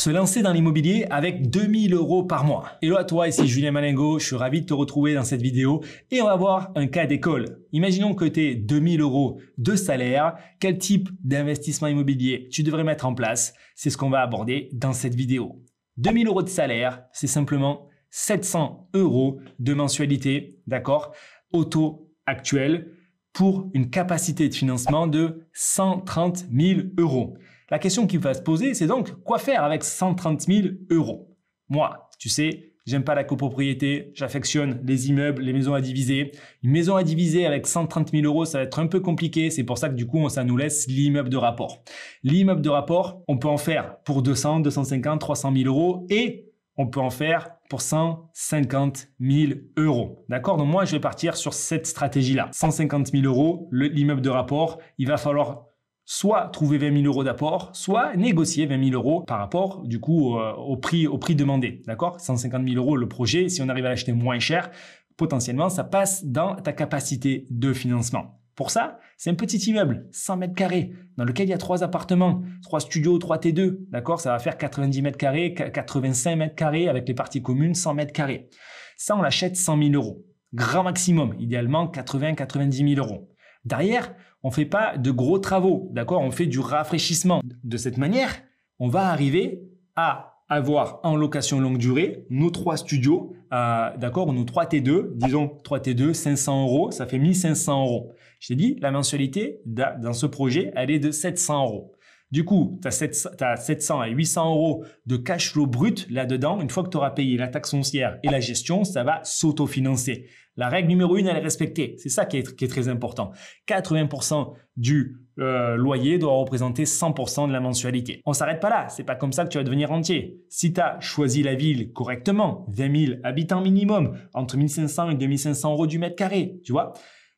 Se lancer dans l'immobilier avec 2000 euros par mois. Hello à toi, ici Julien Malingo, je suis ravi de te retrouver dans cette vidéo et on va voir un cas d'école. Imaginons que tu aies 2000 euros de salaire, quel type d'investissement immobilier tu devrais mettre en place, c'est ce qu'on va aborder dans cette vidéo. 2000 euros de salaire, c'est simplement 700 euros de mensualité, d'accord? Auto actuel pour une capacité de financement de 130 000 euros. La question qui va se poser, c'est donc quoi faire avec 130 000 euros? Moi, tu sais, j'aime pas la copropriété, j'affectionne les immeubles, les maisons à diviser. Une maison à diviser avec 130 000 euros, ça va être un peu compliqué. C'est pour ça que du coup, ça nous laisse l'immeuble de rapport. L'immeuble de rapport, on peut en faire pour 200, 250, 300 000 euros et on peut en faire pour 150 000 euros. D'accord? Donc moi, je vais partir sur cette stratégie-là. 150 000 euros, l'immeuble de rapport, il va falloir soit trouver 20 000 euros d'apport, soit négocier 20 000 euros par rapport du coup au, prix, au prix demandé. D'accord? 150 000 euros le projet, si on arrive à l'acheter moins cher, potentiellement ça passe dans ta capacité de financement. Pour ça, c'est un petit immeuble, 100 mètres carrés, dans lequel il y a trois appartements, trois studios, trois T2, d'accord? Ça va faire 90 mètres carrés, 85 mètres carrés avec les parties communes, 100 mètres carrés. Ça, on l'achète 100 000 euros. Grand maximum, idéalement 80-90 000 euros. Derrière, on fait pas de gros travaux, d'accord? On fait du rafraîchissement. De cette manière, on va arriver à avoir en location longue durée nos trois studios, euh, d'accord, nos trois T2, disons 3 T2, 500 euros, ça fait 1500 euros. Je t'ai dit, la mensualité dans ce projet, elle est de 700 euros. Du coup, tu as, 700 à 800 euros de cash flow brut là-dedans. Une fois que tu auras payé la taxe foncière et la gestion, ça va s'autofinancer. La règle numéro une, elle est respectée. C'est ça qui est, très important. 80% du euh, loyer doit représenter 100% de la mensualité. On s'arrête pas là. C'est pas comme ça que tu vas devenir entier. Si tu as choisi la ville correctement, 20 000 habitants minimum, entre 1500 et 2500 euros du mètre carré, tu vois,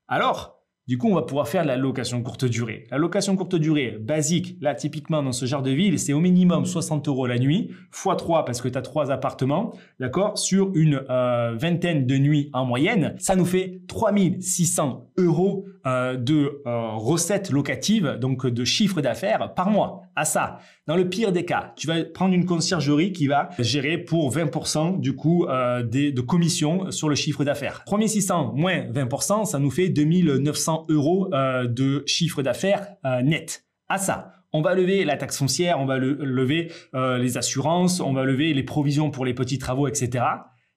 alors du coup, on va pouvoir faire la location courte durée. La location courte durée basique, là, typiquement dans ce genre de ville, c'est au minimum 60 euros la nuit, x 3 parce que tu as trois appartements, d'accord, sur une euh, vingtaine de nuits en moyenne. Ça nous fait 3600 euros euh, de euh, recettes locatives, donc de chiffre d'affaires par mois. À ça, dans le pire des cas, tu vas prendre une conciergerie qui va gérer pour 20% du coup de commission sur le chiffre d'affaires. 3600 moins 20%, ça nous fait 2900 euros euh, de chiffre d'affaires euh, net. À ça, on va lever la taxe foncière, on va lever euh, les assurances, on va lever les provisions pour les petits travaux, etc.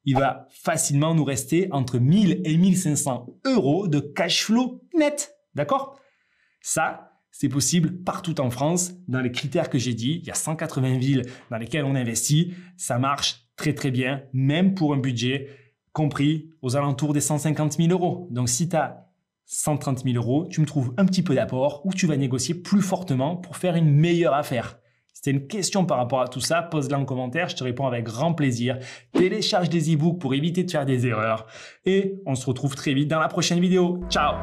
Il va facilement nous rester entre 1000 et 1500 euros de cash flow net. D'accord? Ça, c'est possible partout en France, dans les critères que j'ai dit. Il y a 180 villes dans lesquelles on investit. Ça marche très très bien, même pour un budget compris aux alentours des 150 000 euros. Donc si tu as 130 000 euros, tu me trouves un petit peu d'apport ou tu vas négocier plus fortement pour faire une meilleure affaire. Si tu as une question par rapport à tout ça, pose-la en commentaire, je te réponds avec grand plaisir. Télécharge des e-books pour éviter de faire des erreurs et on se retrouve très vite dans la prochaine vidéo. Ciao